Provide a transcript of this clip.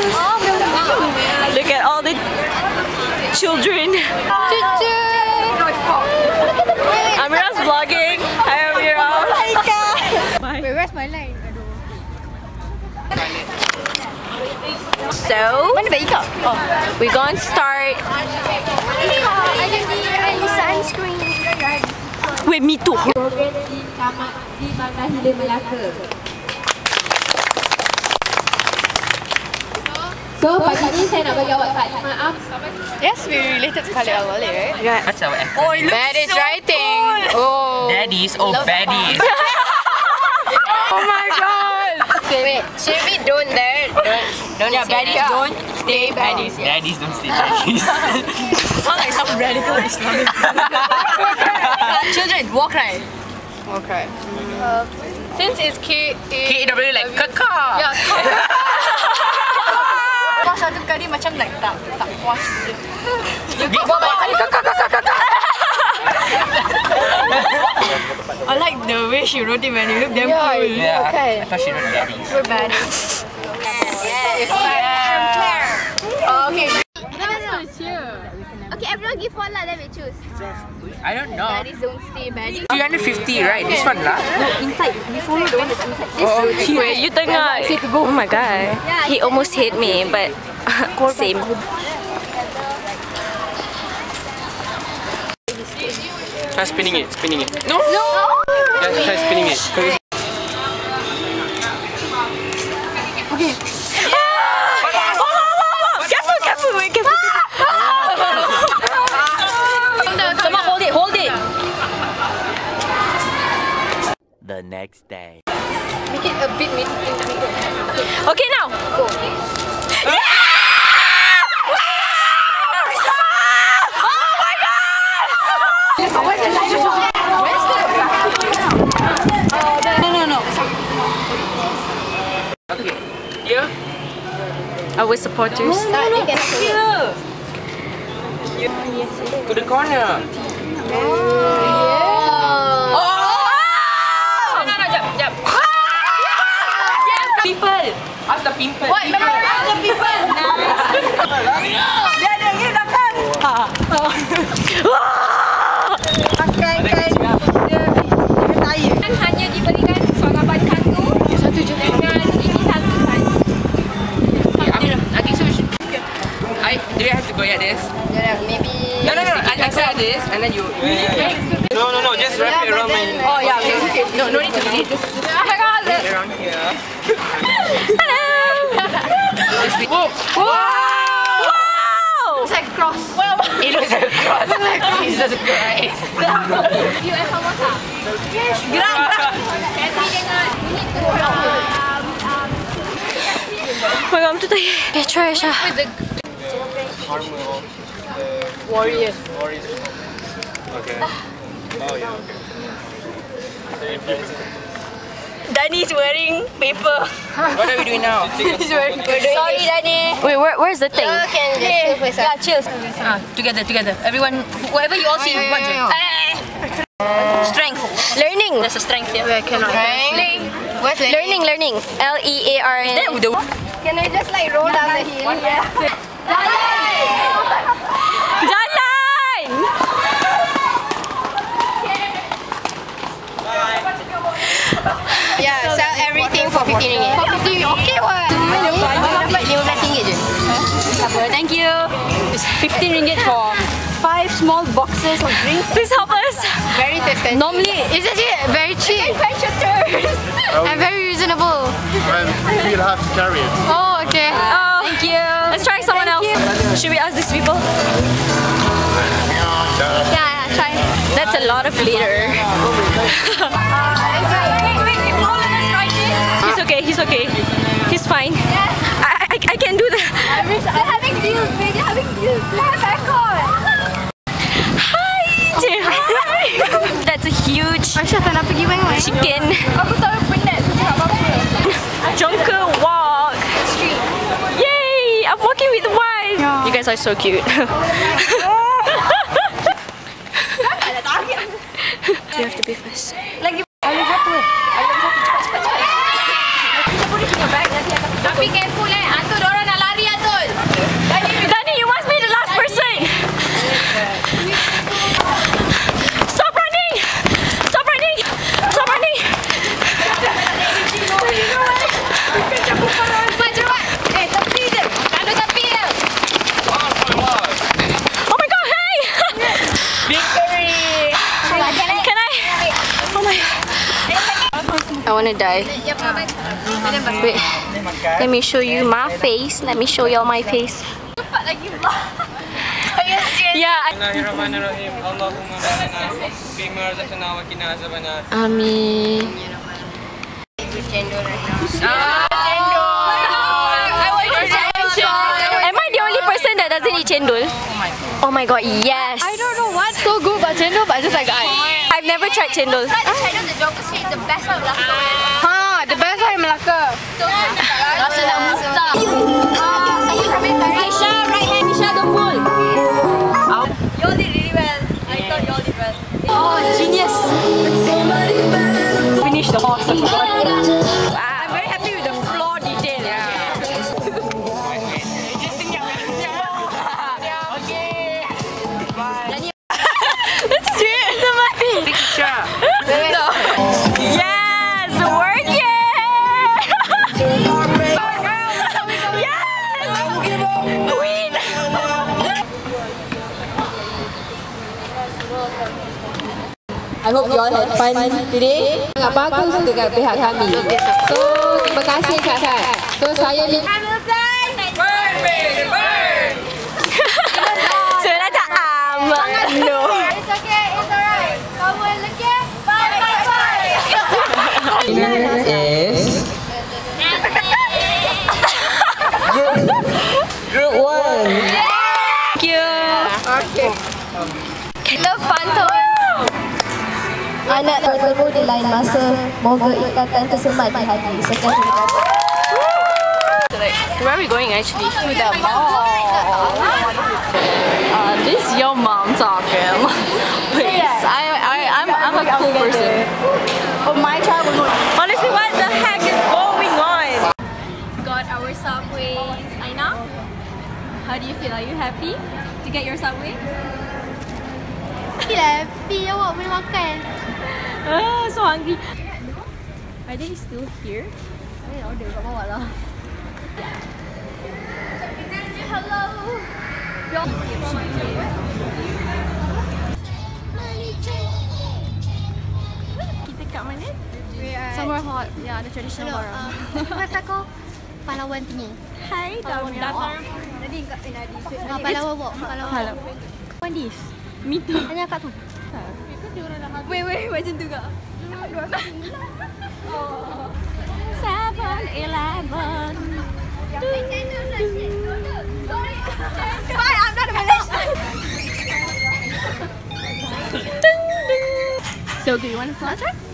Look at all the children. I'm just vlogging. I am Mira. Wait, where's my line? So, oh. we're going to start with me too. So pagi ni saya nak bagi awak tadi maaf Yes, we related to Khalid Al-Wali, right? That's our actor. Oh, it looks Bad so writing. cool. Oh. Daddies, oh baddies. Oh my god. Wait, should we don't there? Don't, don't Yeah, say baddies that. don't stay baddies. Daddies don't stay daddies. Sound like some radical Islamic. Children, walk right. Okay. Uh, since it's K A KW like kekar. Yeah, puas satu kali macam like tak tak puas dia. Kau banyak kali kakak kakak kakak. I like the way she wrote it when you look damn cool. Yeah, yeah. okay. I thought she wrote it. We're bad. Yeah, yeah. Okay. Everyone give one lah, then we choose. Ah. I don't know. Baddies don't stay baddies. 350, right? This one lah. Oh, Wait, you tengah. Oh my god. He almost hit me, but same. Try spinning it, spinning it. No! No! Yeah, try spinning it. Next day. Make it a bit mid. Okay, now. Oh okay. Here. Our supporters. To the corner. People. The pimple. What? The people. Kan hanya diberikan soraban satu satu je dengan ini satu saja. I mean, I think so. we should- I do you have to go like this? Yeah, maybe. No, no, no. I, I go like this, and then you. No, no, no, just wrap it around my... Oh yeah. Okay. No, no need to do it. Just Jesus Christ. You have one. Yes. Gerak, gerak. Kita dengan ini tu. Oh my god, I'm too tired. Okay, try Aisha. Warriors. Warriors. Okay. Oh yeah, okay. Same place. Danny's wearing paper. What are we doing now? Sorry, Danny. Wait, where, where's the thing? You can go first. Yeah, chill. Ah, together, together. Everyone, whatever you all see, yeah, watch yeah, it. Ah. Strength. Learning. There's a strength here. I cannot. Learning. What's learning? Learning, learning. L E A R N. Can I just like roll down the hill? Jalan. 15 ringgit, thank you It's RM15 for five small boxes of drinks. Please help us. Very thirsty. Normally, it's actually very cheap. And very reasonable. Well, we'll have to carry it. Oh, okay. Uh, oh, Thank you. Let's try someone Thank else. You. Should we ask these people? Yeah, yeah, try. That's a lot of glitter. okay. He's fine. I, I, I can do that. They're having deals, baby. They're having deals. They have aircon. Hi. Hi. That's a huge Aisyah tak nak pergi bangun. chicken. Aku tahu penat. Aku cakap apa-apa. Jonker walk. Yay! I'm walking with one. You guys are so cute. you have to be fast. Gonna die. Wait. Let me show you my face. Let me show y'all my face. Yeah. I- Bismillahirrahmanirrahim. Allahumma lana bima razaqtana wa qina azabannar. Amin. Am I the only person that doesn't eat chendol? Oh my god, oh yes. I don't know what's so good about chendol, but just like I. I've never tried chendol. Chendol the Jonker Street, the best one of Melaka. Ha, the best one in Melaka. Rasa nak muntah. Aisha, right hand, Aisha, don't pull. Oh. Y'all did really well. I thought y'all did well. Oh, genius. Finish the horse. enjoy, have. Sangat bagus dengan pihak kami. So, terima kasih Kak Kat. So, saya ni... Hamilton! Burn, baby, burn! Sebenarnya tak am. No. It's okay, it's alright. Kamu yang bye, bye, bye! Winner is... Group 1! Thank you! Okay. Kita pantau anak bertemu di lain masa. Moga ikatan tersemat di hati. Sekian terima kasih. Where are we going actually? To the mall. Uh, this is your mom talking. Please, I, I, I'm, I'm a cool person. Oh, my child will not. Honestly, what the heck is going on? Got our subways. Aina, how do you feel? Are you happy to get your subway? Happy awak boleh makan. Ah, so hungry. Are they still here? Eh, order kat bawah lah. Hello. Kita kat mana? Somewhere hot. Yeah, the traditional barang. Kata kau pahlawan tinggi. Hai, Pahlawan datang. Nadi kat eh Nadi. Ah, pahlawan walk, pahlawan. Hello. Pahlawan this. Me too. Tanya kat tu. Wait, wait, macam tu kak. Oh. Seven Eleven. Why? I'm not a Malaysian. So, do you want to fly?